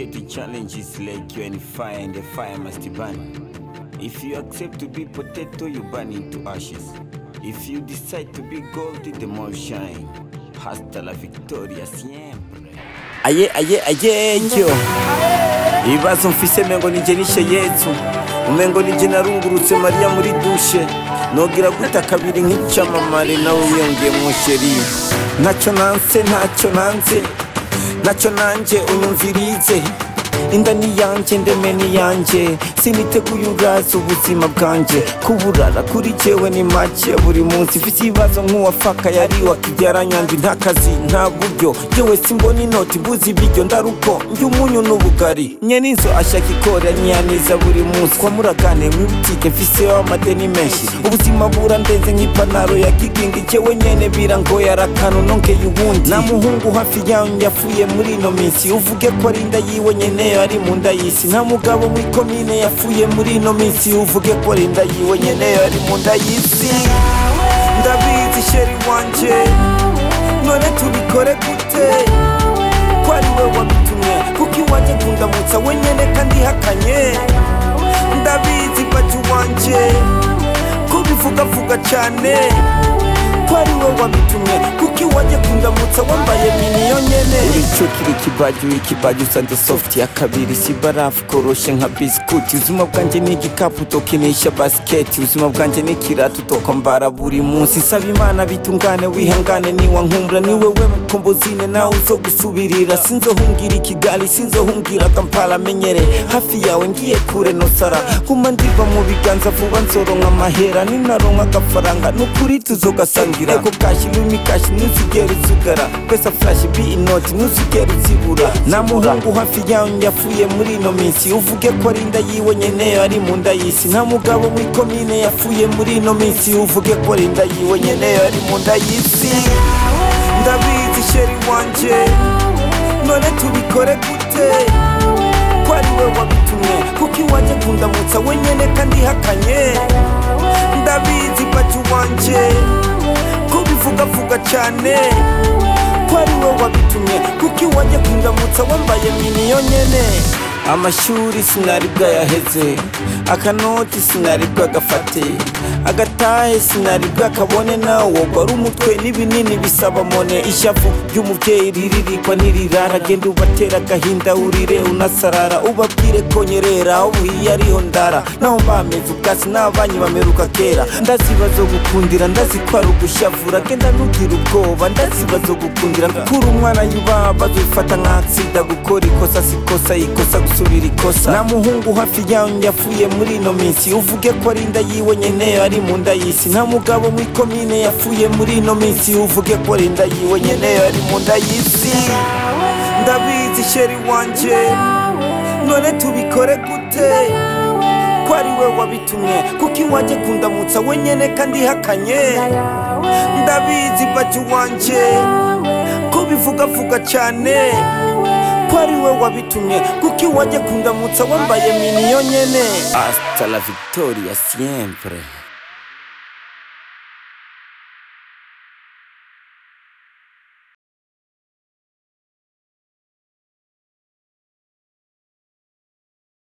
get the challenges like you're in fire and the fire must burn. If you accept to be potato, you burn into ashes. If you decide to be gold, the more you shine. Hasta la victoria siempre. Aye, aye, aye, yo. Ibibazo mfise mengo nije nishe Yesu. Umengo nije narungurutse Mariya muri dushe. Nogira guta kabiri nk'icyamamare nawe wiyongeye mu sheri. Ntacyo nanse, ntacyo nanze. Ntacyo nanjye unyumvirize. Inda ni yanjye ndeme ni yanjye siniteguye uraza ubuzima bwanjye. Kuburara kuri jyewe ni make. Buri munsi mfite ibibazo nk'uwafaka yari wakibyara nyandwi nta kazi nta buryo. Yewe simbona inoti mbuze ibiryo ndaruko. Njye umunyu n'ubugari. Nye n'inzu ashaka ikora ntiyaniza buri munsi. Kwa muragane mw'ibutike mfiseho amadeni menshi. Ubuzima burandenze nk'ipantaro ya gigingi jyewe nyene birangoye arakanu nongeye ubundi. Nta muhungu hafi yanyu yapfuye muri ino minsi. Uvuge ko ari inda yiwe nyene. Ari mu nda y'isi nta mugabo muri komine yapfuye muri ino minsi. Uvuge ko ari inda yiwe nyene ari mu nda y'isi ndabizi sheri wanje none tubikore gute? Ko ari we wabitumye kuko iwanje kundamutsa we nyene kandi hakanye ndabizi bati wanje ko bivugavuga cyane. Ko ari we wabitumye kuko iwanje kundamutsa wambaye urico kiri kibaji w'ikibaji usanze soft ya kabiri. Si barafu koroshe nka biskuti ubuzima bwanjye ni igikapu utokinisha basiketi ubuzima bwanjye ni ikiratu utokwambara buri munsi. Nsaba imana bitungane wihangane niwa nkumbura ni wewe mukombozine nawe uzo gusubirira sinzohungira i kigali sinzohungira kampala menyere. Hafi yawe ngiye kure nosara. Guma ndiva mu biganza vuba nzoronka amahera. Ninaronka agafaranga nukuri tuzogasangira. Eko kashi lumi kashi ntuzigere uzugara pesa flash bi inoti ntuzigere uzibura nta muhungu hafi yanyu yapfuye muri ino minsi. Uvuge ko ari inda yiwe nyene ari mu nda y'isi. Nta mugabo muri komine yapfuye muri ino minsi. Uvuge ko ari inda yiwe nyene ari mu nda y'isi. Ndabizi sheri wanje none tubikore gute? Ko ari we wabitumye kuko iwanje kundamutsa we nyene kandi hakanye ndabizi bati wanje ko bivugavuga cyane. Ko ari we wabitumye kuko iwanje kundamutsa wambaye miniyo nyene amashuri sinari bwayaheze akanoti sinari bwagafate agatahe sinari bwakabone nawo wari umutwe n'ibinini bisaba mone. Ishavu ry'umubyeyi riririkwa ntirirara genda ubatera agahinda urire unasarara ubabwire ko nyerera aho buhiye ariho ndara. Naho mbameze ubwatsi n'abanyi bameruka kera. Ndaziba zo gukundira ndazi ko ari ugushavura genda ntugire ubwoba ndaziba zo gukundira. Gukura umwana yubaha bazifata nk'aksida gukora ikosa si ikosa ikosa gusubira ikosa nta muhungu hafi yanyu yapfuye muri ino minsi. Uvuge ko ari inda yiwe nyene ari mu nda y'isi. Nta mugabo muri komine yapfuye muri ino minsi. Uvuge ko ari inda yiwe nyene ari mu nda y'isi. Ndabizi sheri wanje none tubikore gute? Ko ari we wabitumye kuko iwanje kundamutsa we nyene kandi hakanye ndabizi bati wanje ko bivugavuga cyane. Ko ari we wabitumye kuko iwajye kundamutsa wambaye miniyo nyene. Hasta la victoria siempre